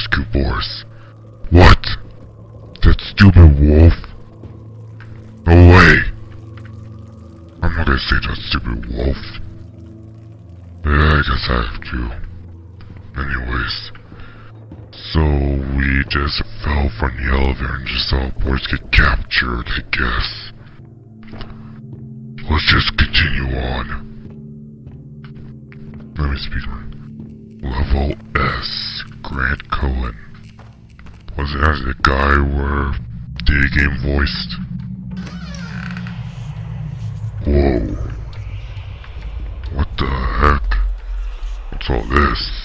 rescue force. What? That stupid wolf? No way. I'm not gonna say that stupid wolf. Yeah, I guess I have to. Anyways. So we just fell from the elevator and just saw boys get captured, I guess. Let's just continue on. Let me speak. Level S, Grant Cohen. Was that the guy where day game voiced? Whoa. What the heck? What's all this?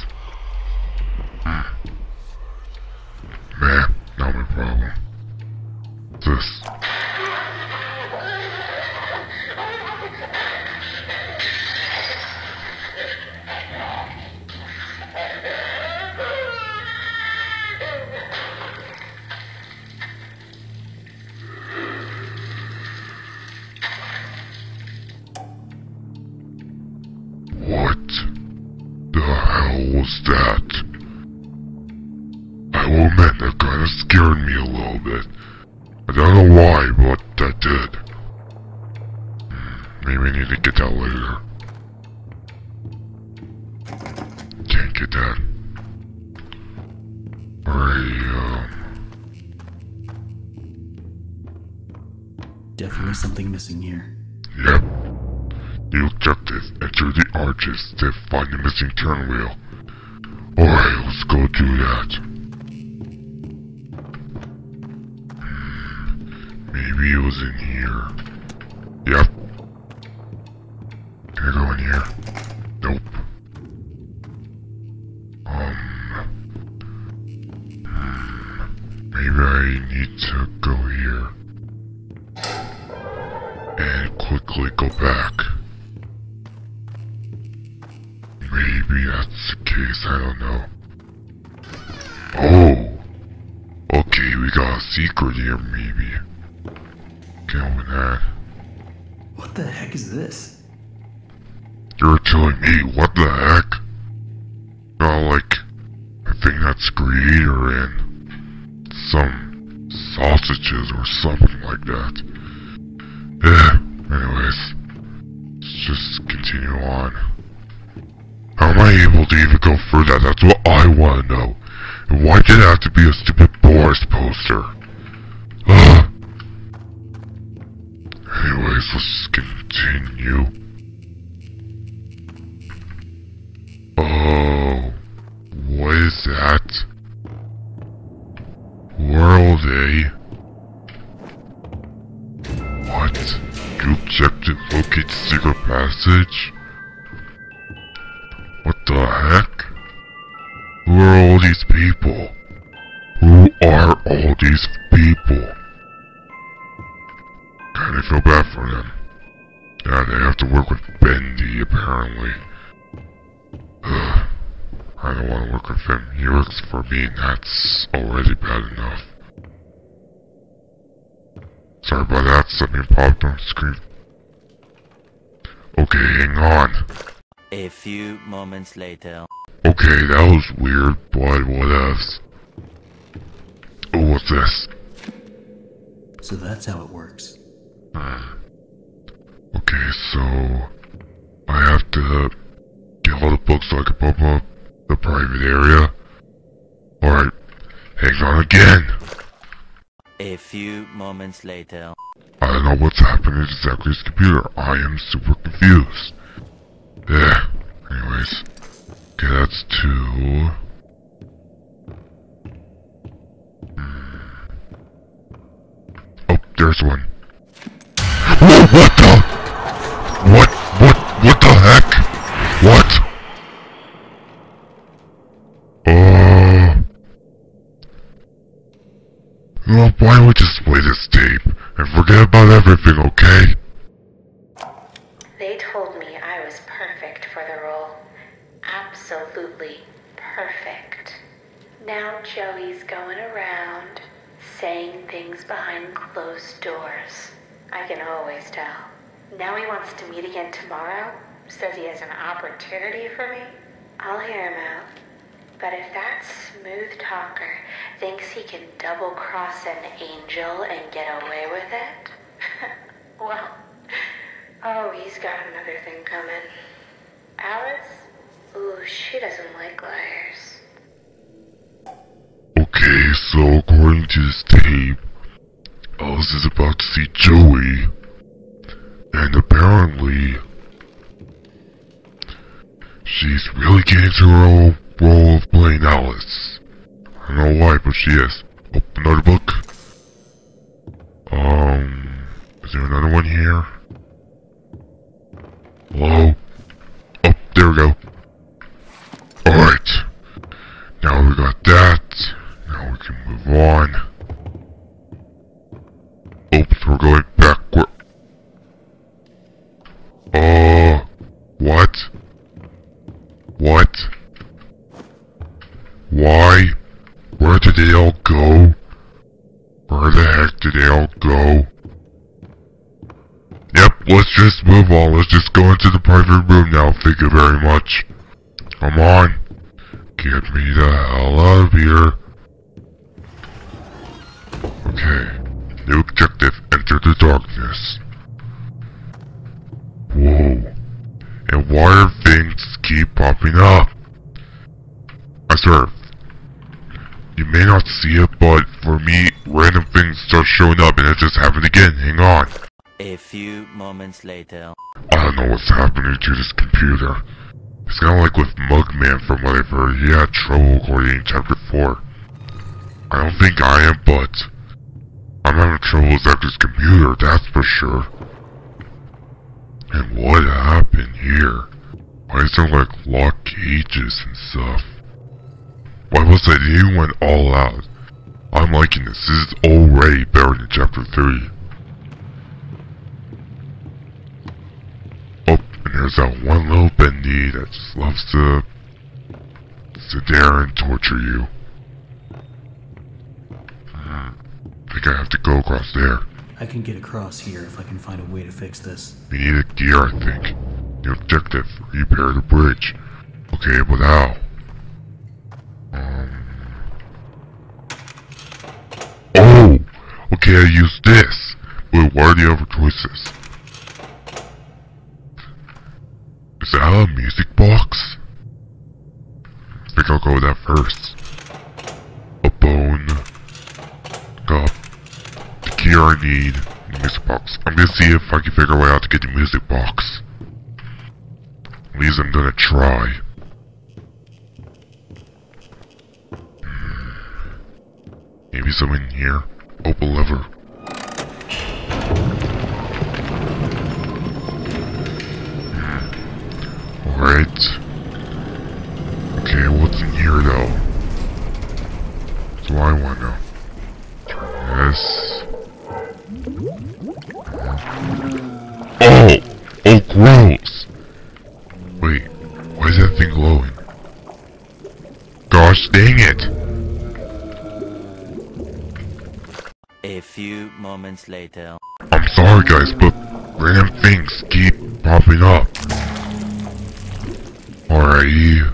Turn wheel. Creator and some sausages or something like that. Yeah, anyways, let's just continue on. How am I able to even go further? That's what I want to know. And why did it have to be a stupid Boris poster? Ugh. Anyways, let's continue. Oh, what is that? Where are they? What? You objective locate secret passage? What the heck? Who are all these people? Who are all these people? Kinda feel bad for them. Yeah, they have to work with Bendy, apparently. Ugh. I don't want to work with him. He works for me, and that's already bad enough. Sorry about that, something popped on the screen. Okay, hang on. A few moments later. Okay, that was weird, but what else? Oh, what's this? So that's how it works. Hmm. Okay, so I have to get all the books so I can pop up the private area. Alright, hang on again. A few moments later. I don't know what's happening to Zachary's computer. I am super confused. Yeah, anyways. Okay, that's two. Hmm. Oh, there's one. Whoa, what the? What, what, what the heck? What? Uh... Well, why don't we just play this tape and forget about everything, okay? They told me I was perfect for the role. Absolutely perfect. Now Joey's going around saying things behind closed doors. I can always tell. Now he wants to meet again tomorrow. Says he has an opportunity for me. I'll hear him out. But if that smooth talker thinks he can double cross an angel and get away with it, well, oh, he's got another thing coming. Alice? Ooh, she doesn't like liars. Okay, so according to this tape, Alice is about to see Joey, and apparently, she's really getting into her own role of playing Alice. I don't know why, but she is. Open another book. Um, is there another one here? Hello? Oh, there we go. Alright. Now we got that. Now we can move on. Oops, we're going backward. Uh, what? What? Why? Where did they all go? Where the heck did they all go? Yep, let's just move on. Let's just go into the private room now. Thank you very much. Come on. Get me the hell out of here. Okay. New objective. Enter the darkness. Whoa. And why are things keep popping up? I swear. You may not see it, but for me, random things start showing up and it just happened again. Hang on. A few moments later. I don't know what's happening to this computer. It's kinda like with Mugman from what I've heard. He had trouble coordinating chapter 4. I don't think I am, but I'm having trouble with this computer, that's for sure. And what happened here? Why is there like locked cages and stuff? Why was that he went all out? I'm liking this. This is already better than chapter 3. Oh, and there's that one little bendy that just loves to sit there and torture you. Hmm. I think I have to go across there. I can get across here if I can find a way to fix this. We need a gear, I think. The objective, repair the bridge. Okay, but how? Oh! Okay, I use this. Wait, what are the other choices? Is that a music box? I think I'll go with that first. A bone. Got the key I need. The music box. I'm gonna see if I can figure a way out to get the music box. At least I'm gonna try. Hmm. Maybe someone here. Opal lever. Later. I'm sorry guys, but random things keep popping up. Alrighty.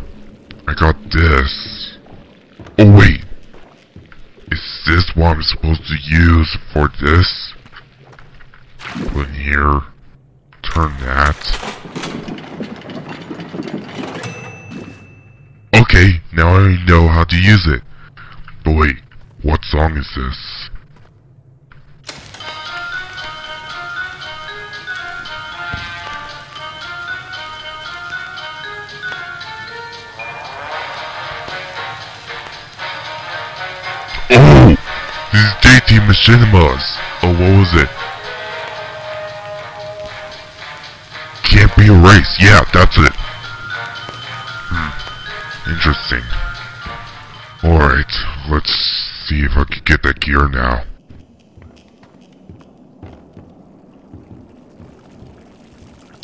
I got this. Oh wait. Is this what I'm supposed to use for this? Put in here. Turn that. Okay, now I know how to use it. But wait, what song is this? This is JT Machinimas! Oh, what was it? Can't be erased. Yeah, that's it. Hmm. Interesting. Alright, let's see if I can get that gear now.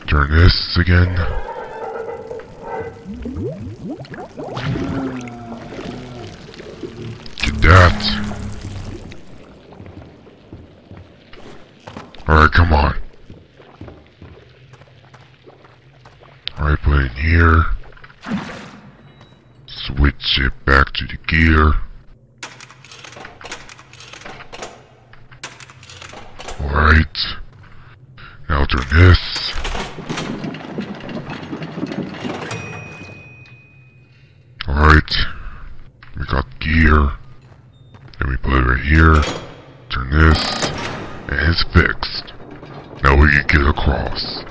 Turn this again. Get that. Alright, come on. Alright, put it in here. Switch it back to the gear. Alright. Now turn this. Alright. We got gear. Then we put it right here. Turn this. It's fixed. Now we can get across.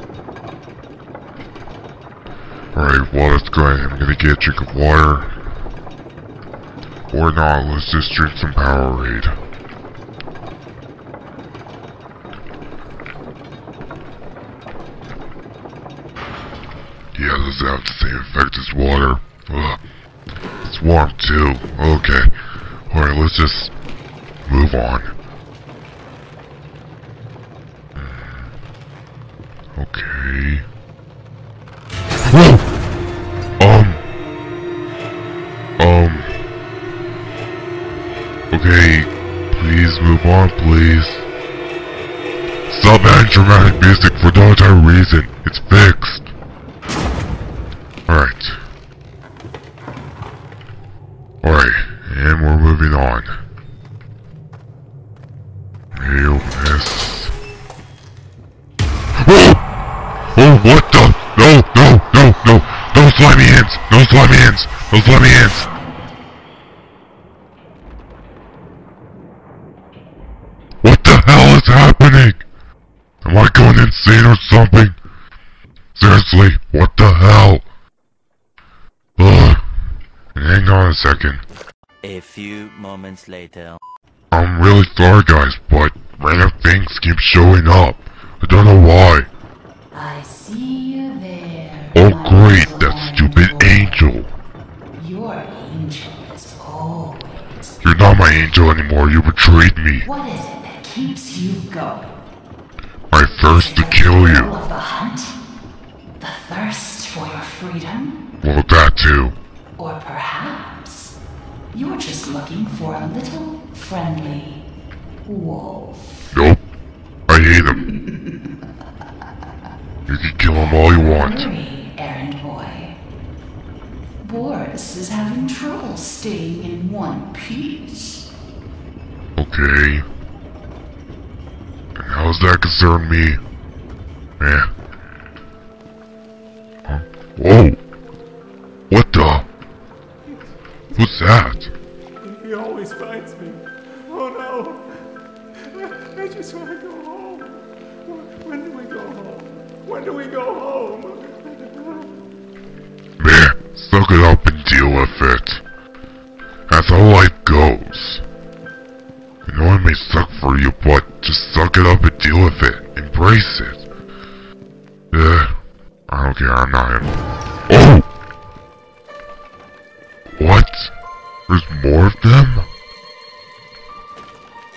Alright, well go ahead. I'm gonna get a drink of water. Or not, let's just drink some Powerade. Yeah, does have the same effect as water. Ugh. It's warm too. Okay. Alright, let's just move on. Okay, please move on, please. Stop adding dramatic music for no entire reason. It's fixed. Alright. Alright, and we're moving on. This. Oh! Oh, what the? No, no, no, no! No slimy hands! No slimy hands! No slimy hands! What the hell is happening? Am I going insane or something? Seriously, what the hell? Ugh. Hang on a second. A few moments later. I'm really sorry guys, but random things keep showing up. I don't know why. I see you there. Oh great, little that stupid boy. angel. Your angel is always. You're not my angel anymore, you betrayed me. What is it that keeps you going? I thirst to kill you. Of the hunt? The thirst for your freedom? Well, that too. Or perhaps you're just looking for a little friendly wolf. Nope. I hate him. You can kill him all you want. Hurry, errand boy. Boris is having trouble staying in one piece. Okay. And how does that concern me? Eh. Huh? Whoa! What the? Who's that? He always finds me. Oh no! I just want to go home. When do we go home? When do we go home? Meh, suck it up and deal with it. That's how life goes. I know it may suck for you, but just suck it up and deal with it. Embrace it. Eh, I don't care, I'm not. Oh! What? There's more of them?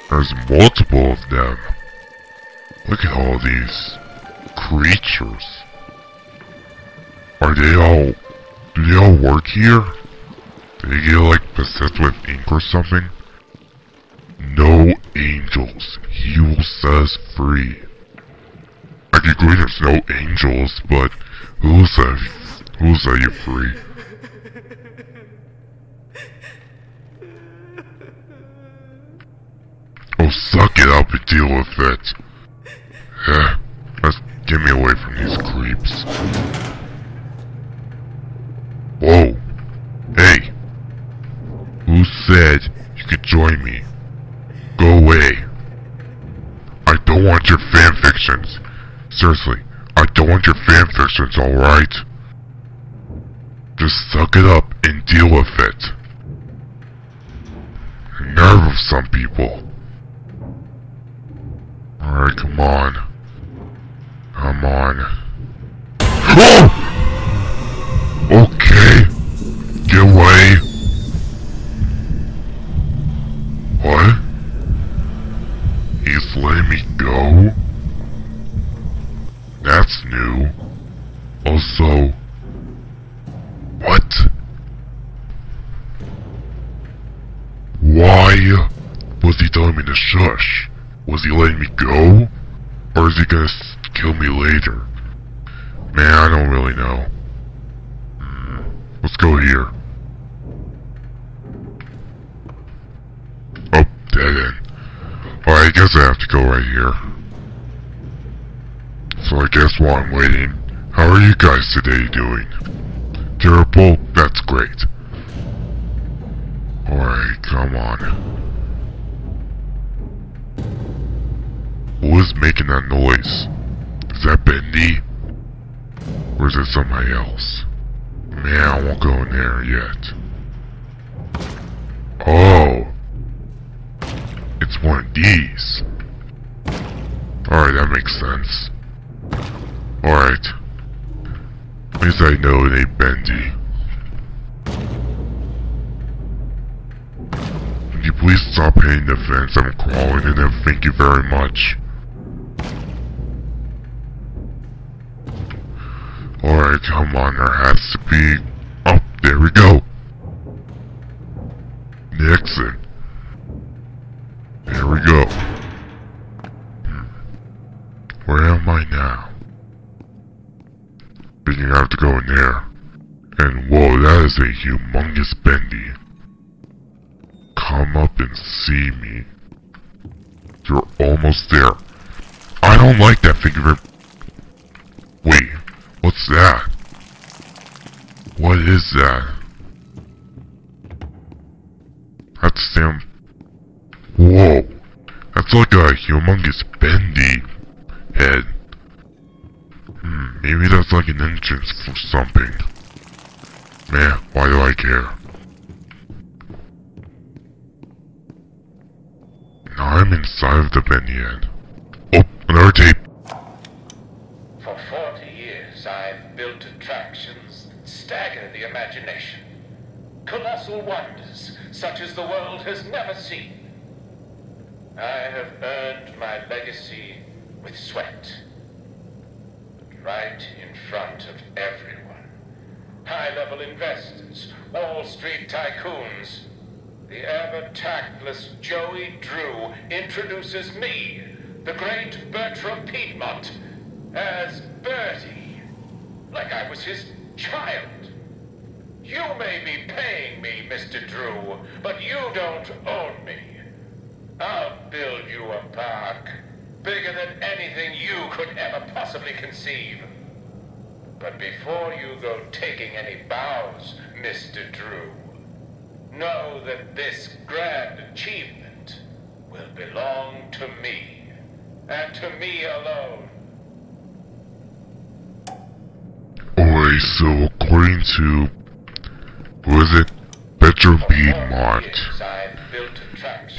There's multiple of them. Look at all these creatures. Are they all... Do they all work here? Do they get like possessed with ink or something? No angels. He will set us free. I agree there's no angels, but who set, who set you free? Oh, suck it up and deal with it. Yeah, let's get me away from these creeps. Whoa. Hey. Who said you could join me? Go away. I don't want your fanfictions. Seriously, I don't want your fanfictions, alright? Just suck it up and deal with it. Nerve of some people. Alright, come on. Come on. Oh! Okay. Get away. What? just let me go? That's new. Also, what? Why was he telling me to shush? Was he letting me go? Or is he gonna kill me later? Man, I don't really know. Hmm, let's go here. Alright, I guess I have to go right here. So I guess while I'm waiting, how are you guys today doing? Terrible? That's great. Alright, come on. Who is making that noise? Is that Bendy? Or is it somebody else? Man, I won't go in there yet. Oh. One of these. Alright, that makes sense. Alright. At least I know it ain't Bendy. Can you please stop hitting the fence? I'm crawling in there. Thank you very much. Alright, come on. There has to be... Oh, there we go. Nixon. There we go. Where am I now? Thinking I have to go in there. And whoa, that is a humongous bendy. Come up and see me. You're almost there. I don't like that figure. Wait, what's that? What is that? That's damn. Whoa, that's like a humongous bendy head. Hmm, maybe that's like an entrance for something. Man, why do I care? Now I'm inside of the bendy head. Oh, another tape. For 40 years, I've built attractions that stagger the imagination. Colossal wonders, such as the world has never seen. I have earned my legacy with sweat. Right in front of everyone. High-level investors, Wall Street tycoons. The ever-tactless Joey Drew introduces me, the great Bertram Piedmont, as Bertie. Like I was his child. You may be paying me, Mr. Drew, but you don't own me. I'll build you a park bigger than anything you could ever possibly conceive. But before you go taking any bows, Mr. Drew, know that this grand achievement will belong to me, and to me alone. Alright, so according to... Is it? Bertram Piedmont.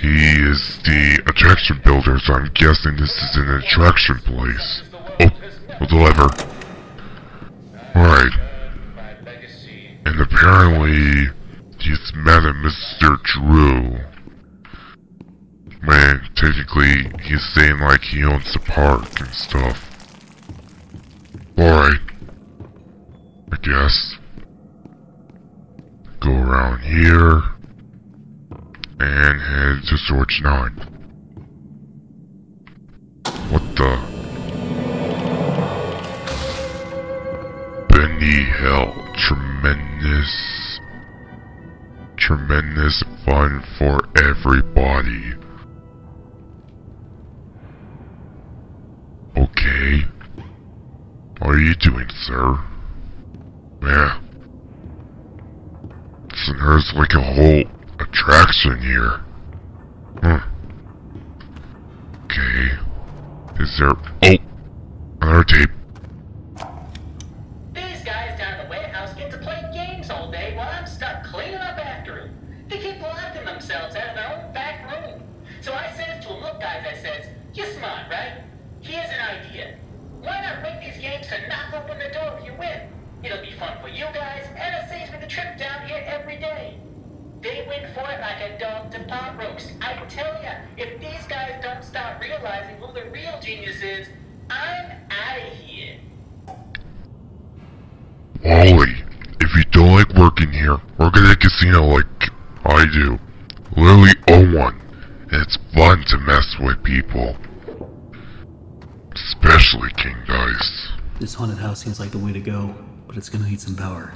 He is the attraction builder, so I'm guessing this is an attraction place. Oh, with the lever. Alright, and apparently he's mad at Mr. Drew. Man, technically he's saying like he owns the park and stuff. Alright. I guess. Go around here. And head to Switch 9. What the? Benny Hill. Tremendous. Tremendous fun for everybody. Okay. What are you doing, sir? Yeah. So there's like a attraction here. Huh. Okay. Is there... Oh! Another tape. They win for it like a dog to pot roast. I tell ya, if these guys don't start realizing who the real genius is, I'm out of here. Wally, if you don't like working here, work at a casino like I do. literally own one. And it's fun to mess with people. Especially King Dice. This haunted house seems like the way to go, but it's gonna need some power.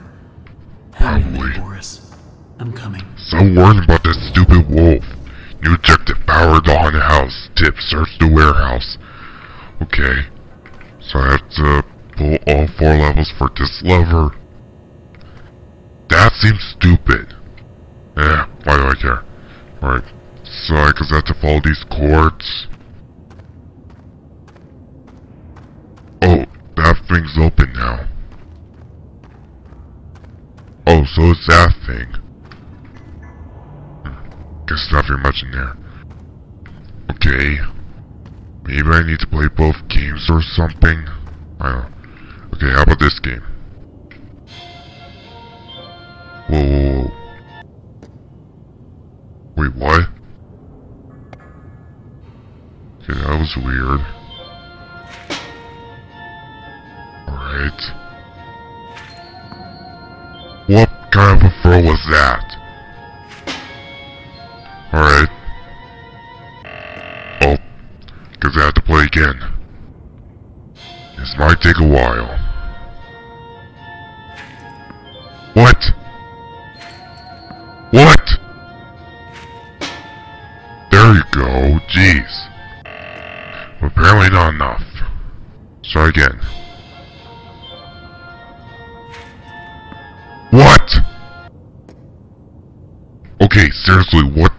Hang in there, Probably. Boris. I'm coming. So worried about that stupid wolf. New objective, power the haunted house. Tip, search the warehouse. Okay. So I have to pull all four levels for this lever. That seems stupid. Yeah, why do I care? Alright, so I guess I have to follow these cords. Oh, that thing's open now. Oh, so it's that thing. Guess not very much in there. Okay. Maybe I need to play both games or something. I don't know. Okay, how about this game? Whoa, whoa, whoa. Wait, what? Okay, that was weird. Alright. What kind of a throw was that? Alright. Oh. Guess I have to play again. This might take a while. What? What? There you go. Jeez. Apparently not enough. Try again. What? Okay, seriously, what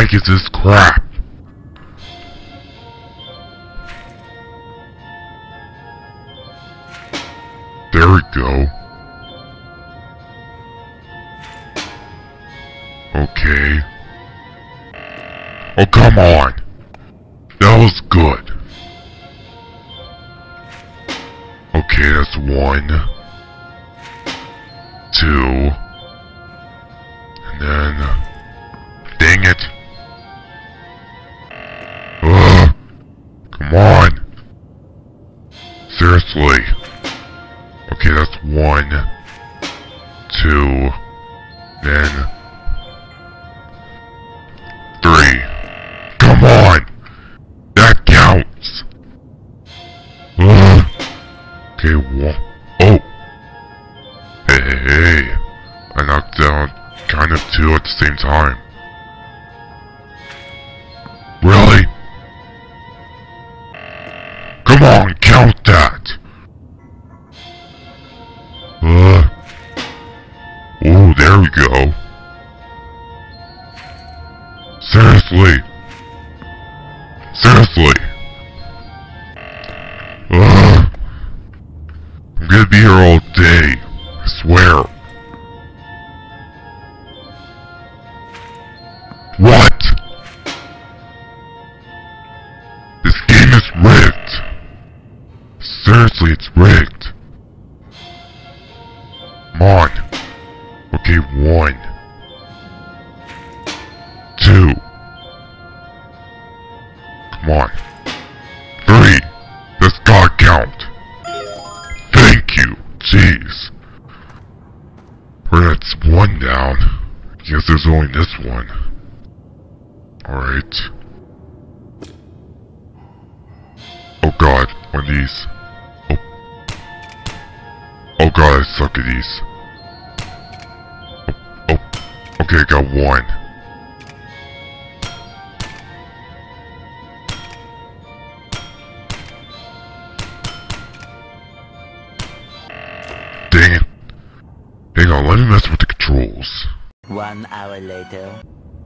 Heck is this crap? There we go. Okay. Oh, come on. Here all day. I swear. What? This game is rigged. Seriously, it's rigged. Come on. Okay, one. Two. Come on. There's only this one. Alright. Oh god, one of these. Oh. Oh god, I suck at these. Oh, oh. Okay, I got one. hour later.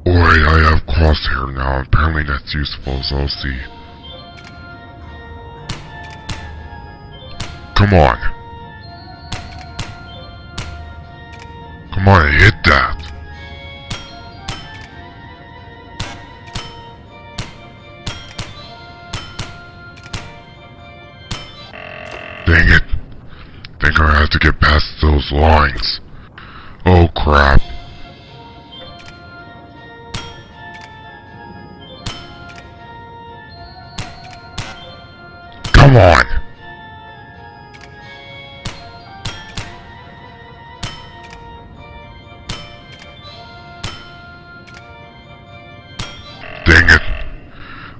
Alright, I have crosshair now. Apparently that's useful, so I'll see. Come on. Come on, hit that. Dang it. Think I have to get past those lines. Oh crap. Come on! Dang it.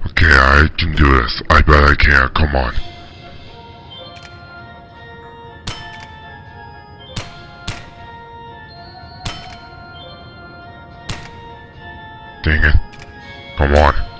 Okay, I can do this. I bet I can. Come on. Dang it. Come on.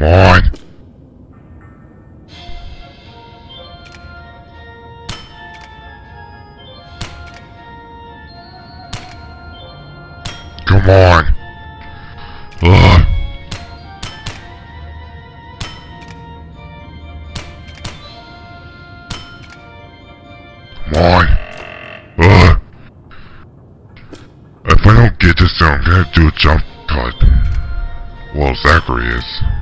Come on. Come on. Ugh. Come on. Ugh. If I don't get this done, I'm gonna do a jump cut. Well, Zachary is.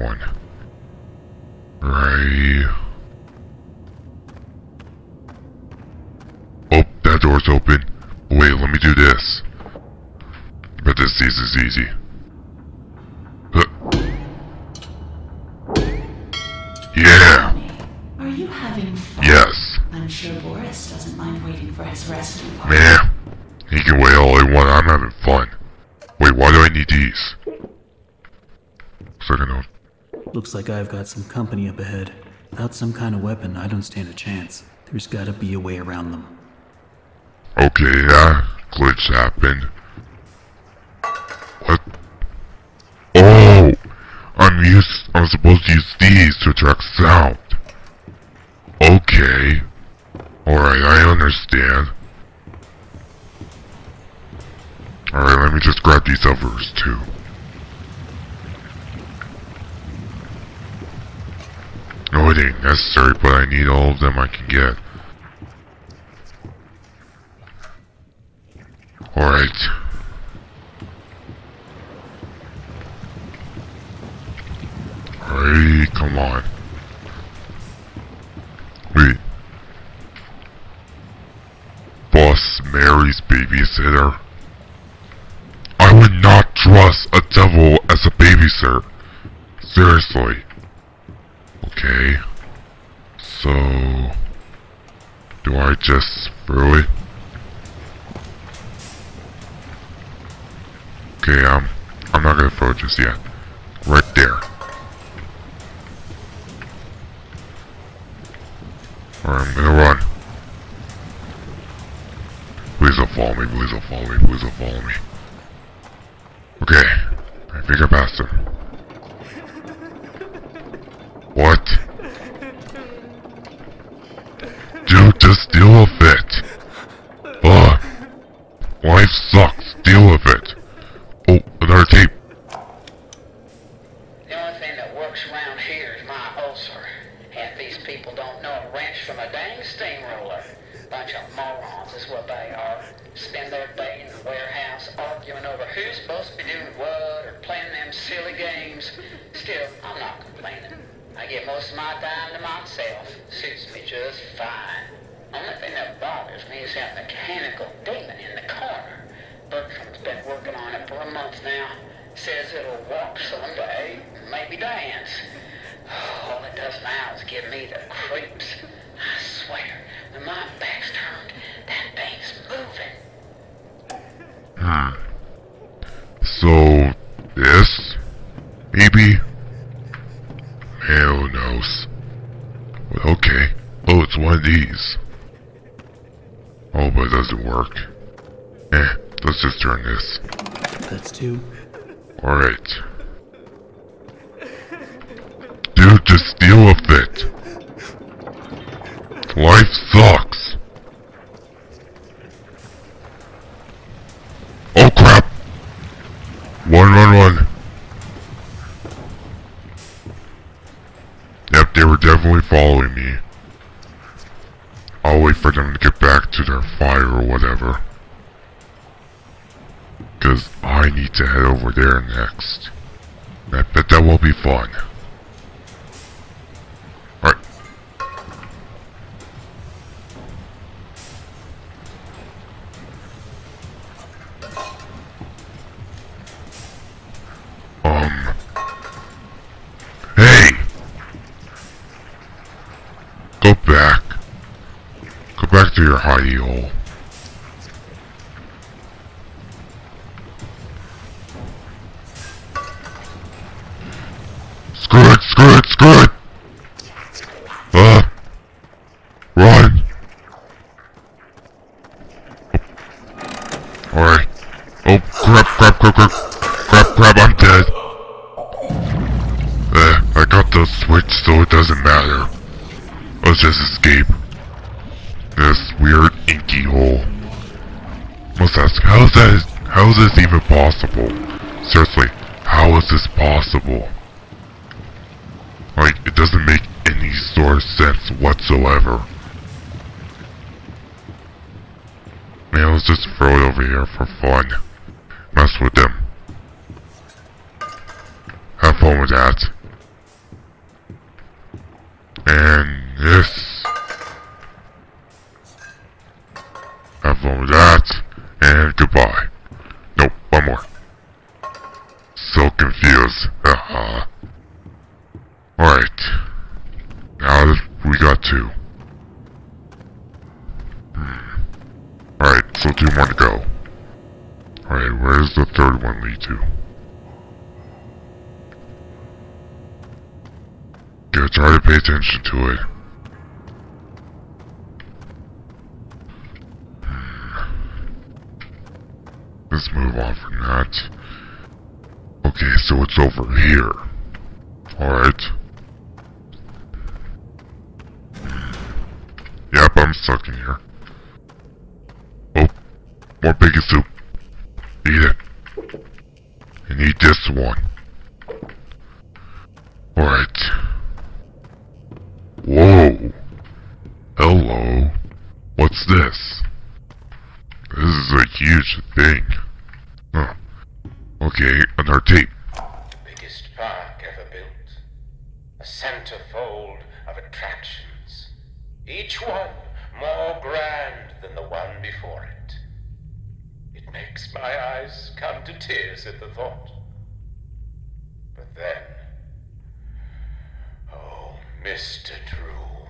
One? Right. Oh, that door's open. Wait, let me do this. But this is easy. Huh. Yeah, Are you having fun? yes. I'm sure Boris doesn't mind waiting for his rescue party. Man, he can wait all he wants. I'm having fun. Wait, why do I need these? Second note. Looks like I've got some company up ahead. Without some kind of weapon, I don't stand a chance. There's gotta be a way around them. Okay, yeah, glitch happened. What? Oh, I'm used. I'm supposed to use these to attract sound. Okay. Alright, I understand. Alright, let me just grab these others too. No, it ain't necessary, but I need all of them I can get. Alright. Hey, come on. Wait. Boss Mary's babysitter. I would not trust a devil as a babysitter. Seriously. Okay. So... Do I just really? Okay, um, I'm not gonna throw it just yet. Right there. Or I'm gonna run. Please don't follow me, please don't follow me, please don't follow me. Okay, I think I passed him. What? Dude, just deal with it. Ugh. Life sucks, deal with it. I get most of my time to myself. Suits me just fine. Only thing that bothers me is that mechanical demon in the corner. Bertrum's been working on it for a month now. Says it'll walk someday, maybe dance. All it does now is give me the creeps. I swear, when my back's turned, that thing's moving. Hmm. So, this? Maybe? Who knows? Well, okay. Oh, it's one of these. Oh, but it doesn't work. Eh, let's just turn this. That's two. Alright. Dude, just deal with it. Life sucks. Oh crap! Run, run, run. They were definitely following me. I'll wait for them to get back to their fire or whatever. Cause I need to head over there next. I bet that will be fun. Your hidey hole. Screw it, screw it, screw it! Uh, run! Alright. Oh, crap, crap, crap, crap, crap, crap, I'm dead. Uh, I got the switch so it doesn't matter. Let's just escape. This weird inky hole. Must ask, how is that, how is this even possible? Seriously, how is this possible? Like, it doesn't make any sort of sense whatsoever. Man, let's just throw it over here for fun. Mess with them. Have fun with that. And this. Have fun with that. And goodbye. Nope, one more. So confused. Haha. Alright. Now that we got two. Hmm. Alright, so two more to go. Alright, where does the third one lead to? Gotta try to pay Hmm. Let's move on from that. Okay, so it's over here. Alright. Yep, I'm stuck in here. Oh, more bacon soup. Eat it. And eat this one. Alright. hideous at the thought. But then, oh, Mr. Drew,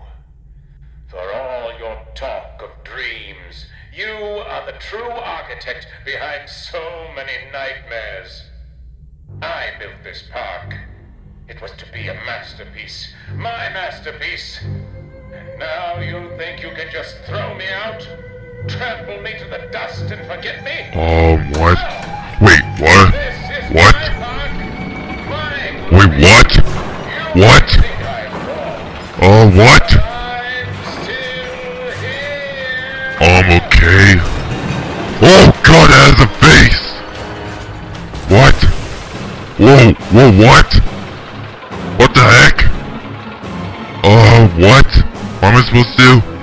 for all your talk of dreams, you are the true architect behind so many nightmares. I built this park. It was to be a masterpiece, my masterpiece. And now you think you can just throw me out? Trample me to the dust and forget me? Oh, what? What? What? Wait, what? What? Oh, uh, what? I'm okay. Oh, God, that has a face! What? Whoa, whoa, what? What the heck? Uh, what? What am I supposed to do?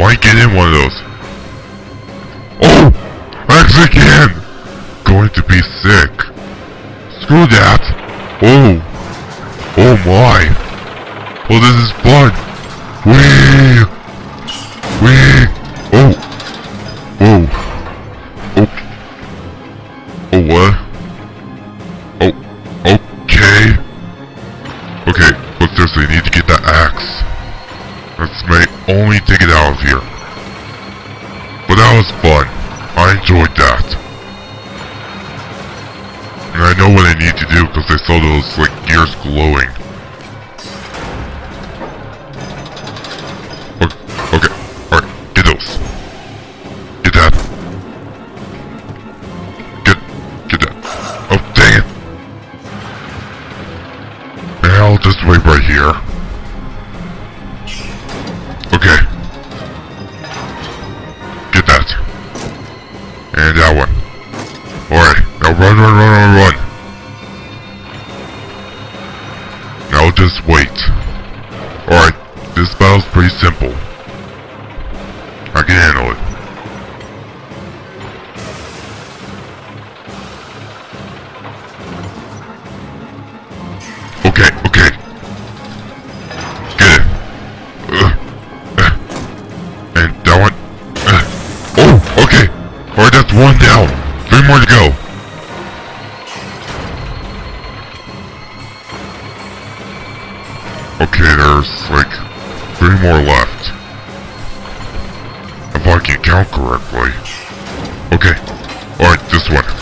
Why get in one of those? Oh! Mexican! Going to be sick. Screw that! Oh! Oh my! Oh, this is fun! Whee! Okay, there's like three more left. If I can count correctly. Okay, alright, this one.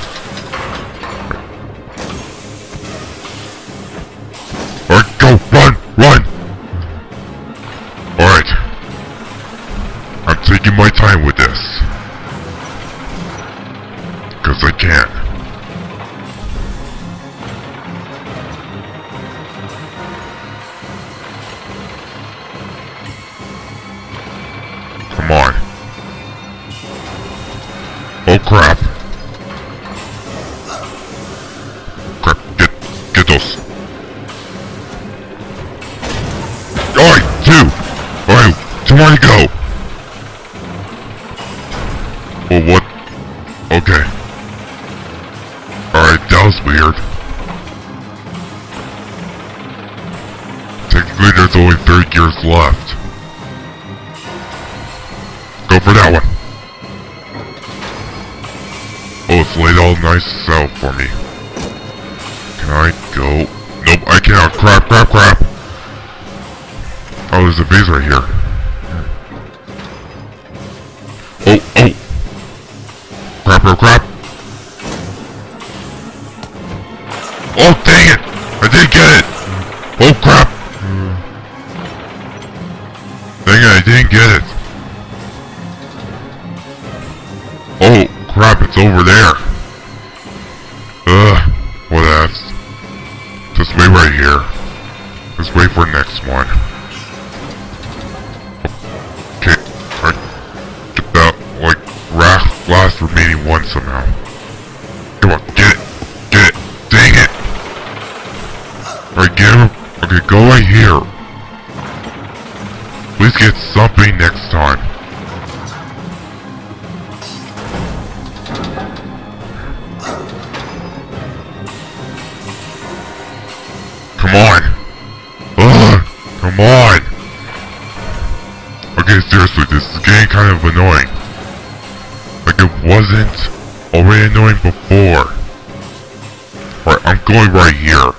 Go right here. Please get something next time. Come on. Ugh, come on. Okay, seriously, this is getting kind of annoying. Like it wasn't already annoying before. Alright, I'm going right here.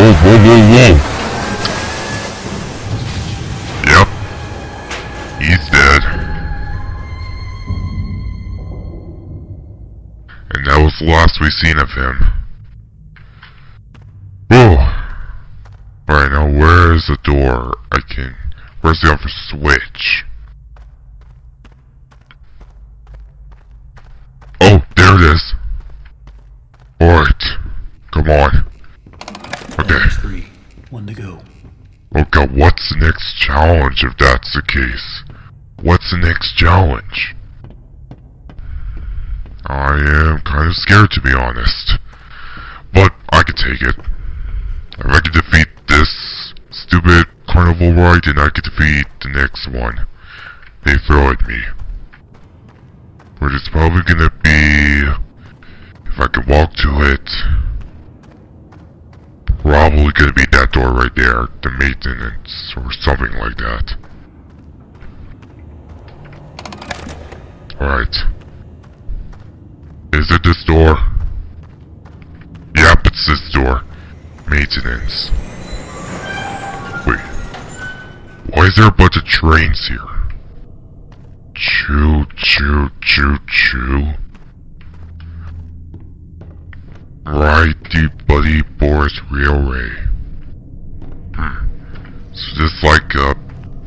Whoa, whoa, whoa. Yep. He's dead. And that was the last we seen of him. Oh. Alright, now where is the door? I can... Where's the other switch? Oh, there it is. Alright. Come on. Okay. There's three. One to go. God, what's the next challenge if that's the case? What's the next challenge? I am kind of scared to be honest. But I could take it. If I could defeat this stupid carnival ride, then I could defeat the next one they throw at me. Which is probably gonna be... If I could walk to it... Probably gonna be that door right there, the maintenance, or something like that. Alright. Is it this door? Yep, it's this door. Maintenance. Wait. Why is there a bunch of trains here? Choo, choo, choo, choo. Righty Buddy Boris Railway. Hmm. So this like a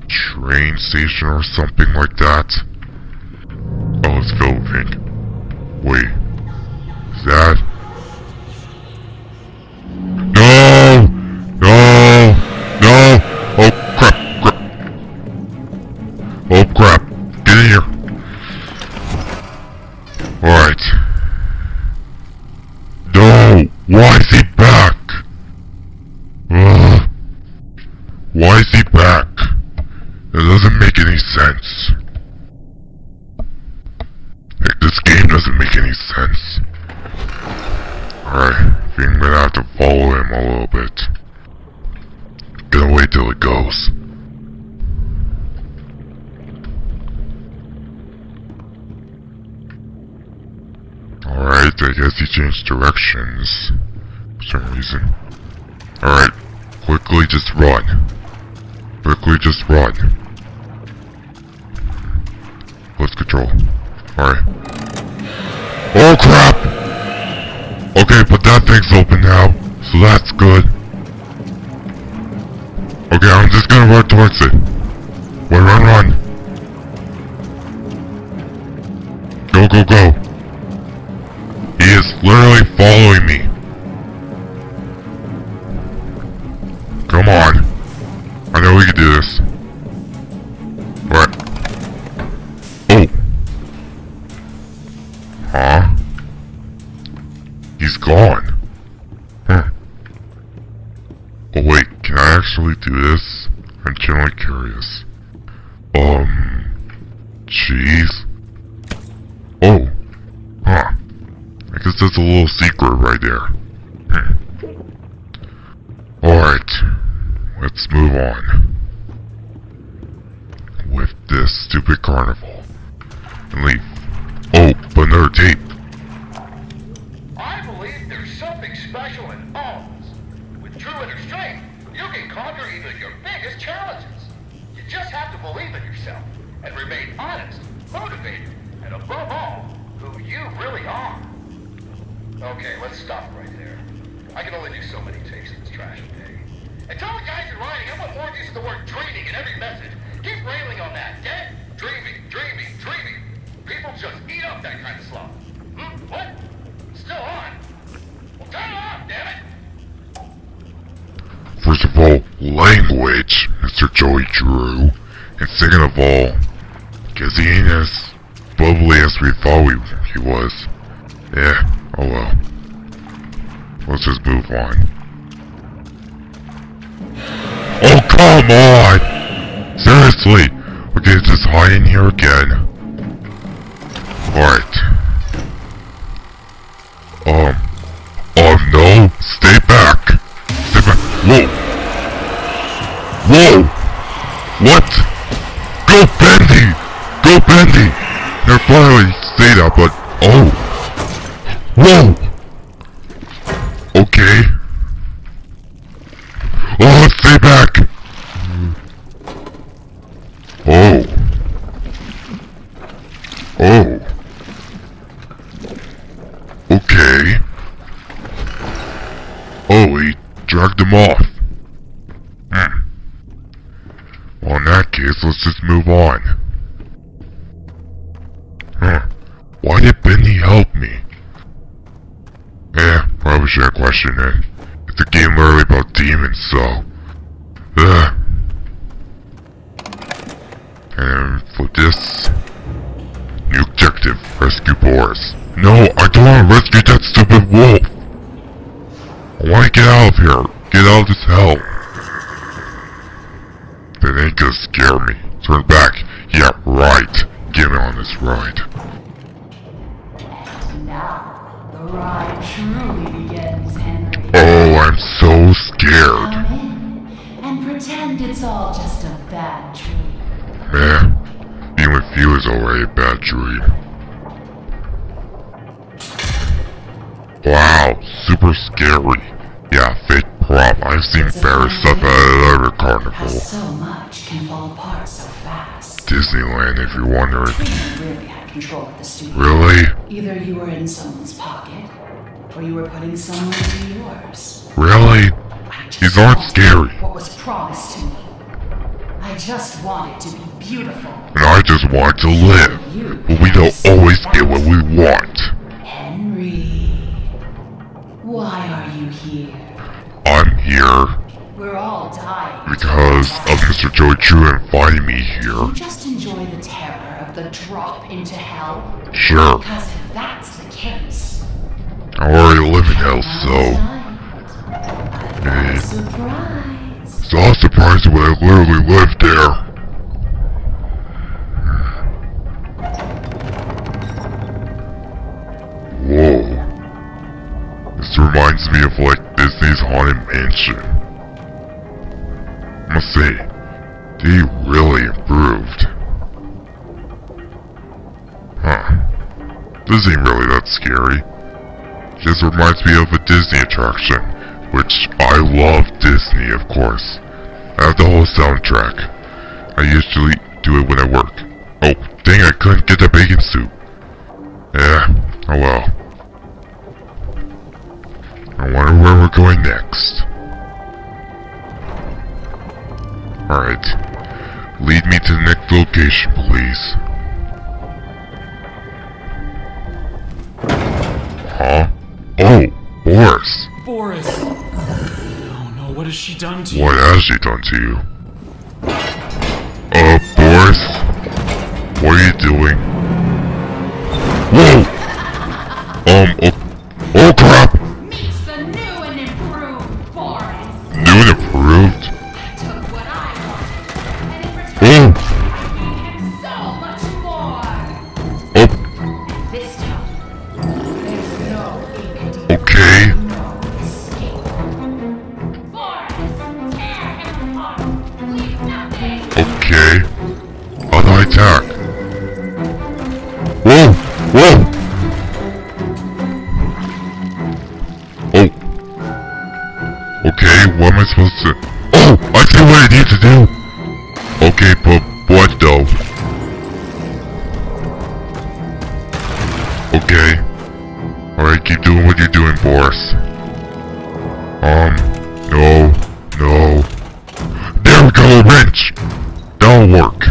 train station or something like that? Oh, it's pink. Wait. Is that? He changed directions. For some reason. Alright, quickly just run. Quickly just run. Let's control. Alright. Oh crap! Okay, but that thing's open now, so that's good. Okay, I'm just gonna run towards it. Run, run, run. Go, go, go. He is literally following me. Come on. Guess that's a little secret right there. Hmm. Alright. Let's move on. With this stupid carnival. And leave. Oh, but another tape. Okay, let's stop right there. I can only do so many takes in this trash a day. And tell the guys in writing I want more use of the word dreaming in every message. Keep railing on that, okay? Dreaming, dreaming, dreaming. People just eat up that kind of slop. Hmm? What? Still on? Well, turn it off, damn it! First of all, language, Mr. Joey Drew. And second of all, because he ain't as bubbly as we thought we, he was. Yeah, oh well. Let's just move on. Oh, come on! Seriously! Okay, it's just hide in here again. Alright. Um, on. Huh. Why did Bendy help me? Eh, probably shouldn't question it. It's a game literally about demons, so... Ugh. And for this... New objective, rescue Boris. No, I don't want to rescue that stupid wolf! I want to get out of here! Get out of this hell! That ain't gonna scare me. Turn back. Yeah, right. Get on this ride. And now, the ride truly begins, Henry. Oh, I'm so scared. Come in and pretend it's all just a bad dream. Eh, being with you is already a bad dream. Wow, super scary. Yeah, fake I've seen better stuff at another How carnival. so much can fall apart so fast. Disneyland, if you're wondering. Really had control the studio. Really? Either you were in someone's pocket, or you were putting someone into yours. Really? These aren't scary. What was promised to me. I just wanted to be beautiful. And I just want to live. But we don't always get what we want. Henry, why are? I'm here We're all dying. because of Mr. Joey Drew inviting me here. You just enjoy the terror of the drop into hell? Sure, Because if that's the case, I already live in hell, so... surprise. So I was surprised when I literally lived there. I must say, they really improved. Huh. This ain't really that scary. Just reminds me of a Disney attraction, which I love Disney, of course. I have the whole soundtrack. I usually do it when I work. Oh, dang, I couldn't get the bacon soup. Yeah, oh well. I wonder where we're going next. Alright. Lead me to the next location, please. Huh? Oh, Boris. Boris! Oh no, what has she done to you? What has she done to you? Uh, Boris? What are you doing? Whoa! Um, oh, Okay, what am I supposed to... Oh! I see what I need to do! Okay, but what though? Okay. Alright, keep doing what you're doing, Boris. Um, no, no. There we go, a wrench! That'll work.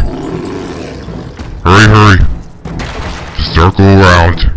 Hurry, hurry. Just circle around.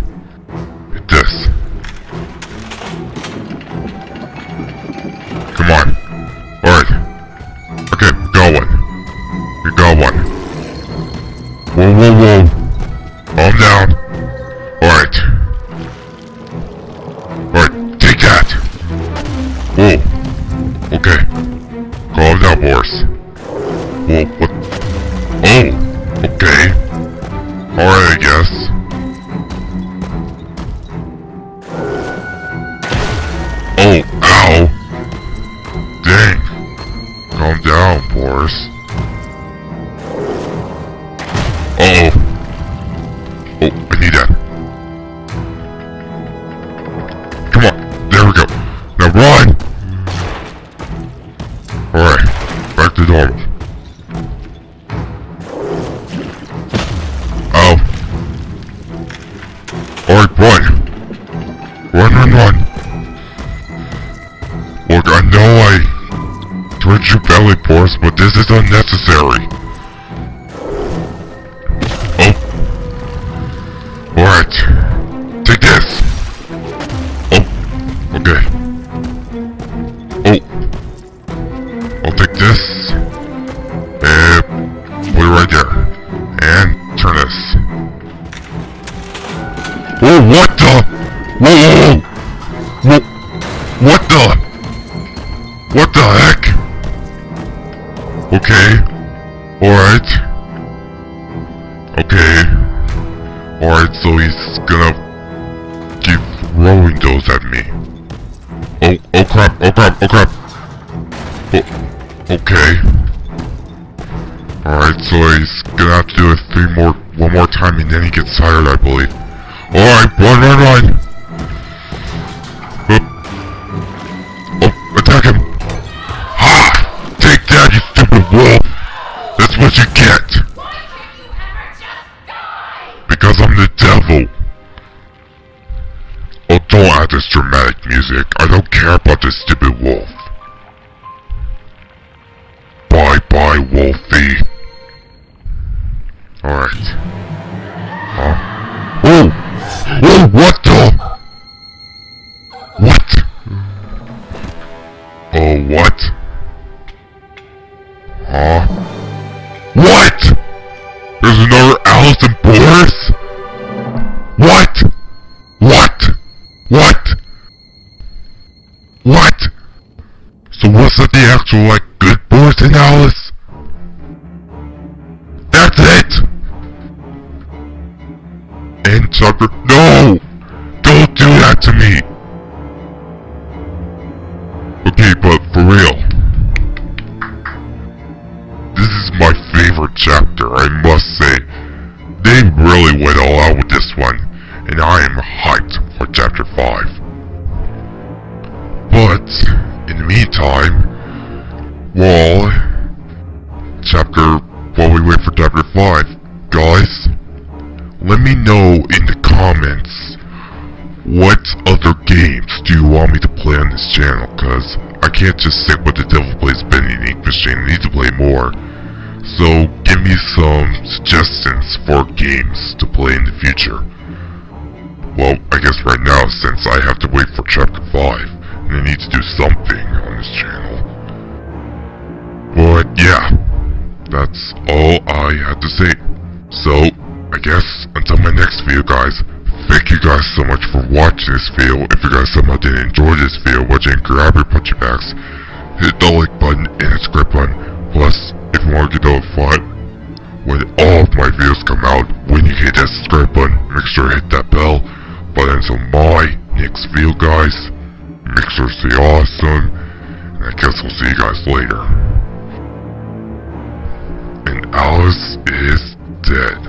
This is unnecessary. Oh crap, oh crap. Oh, okay. Alright, so he's gonna have to do it three more, one more time and then he gets tired, I believe. Alright, run, run, run! Wolfie. Alright. Huh? Whoa! Whoa, what the? What? Oh, what? Huh? What? There's another and Boris? What? What? What? What? So what's that the actual, like, good Boris and Alice? And Tucker, no! Don't do that to me! Okay, but for real. Can't just stick with the Devil Plays Bendy Ink Machine, I need to play more. So give me some suggestions for games to play in the future. Well, I guess right now since I have to wait for chapter 5, and I need to do something on this channel. But yeah, that's all I had to say. So, I guess until my next video guys, thank you guys so much for watching this video. If you guys somehow didn't enjoy this video, watch and grab your punching bags, hit the like button and the subscribe button. Plus, if you want to get notified when all of my videos come out, when you hit that subscribe button, make sure to hit that bell. But until my next video guys, make sure to stay awesome, and I guess we'll see you guys later. And Alice is dead.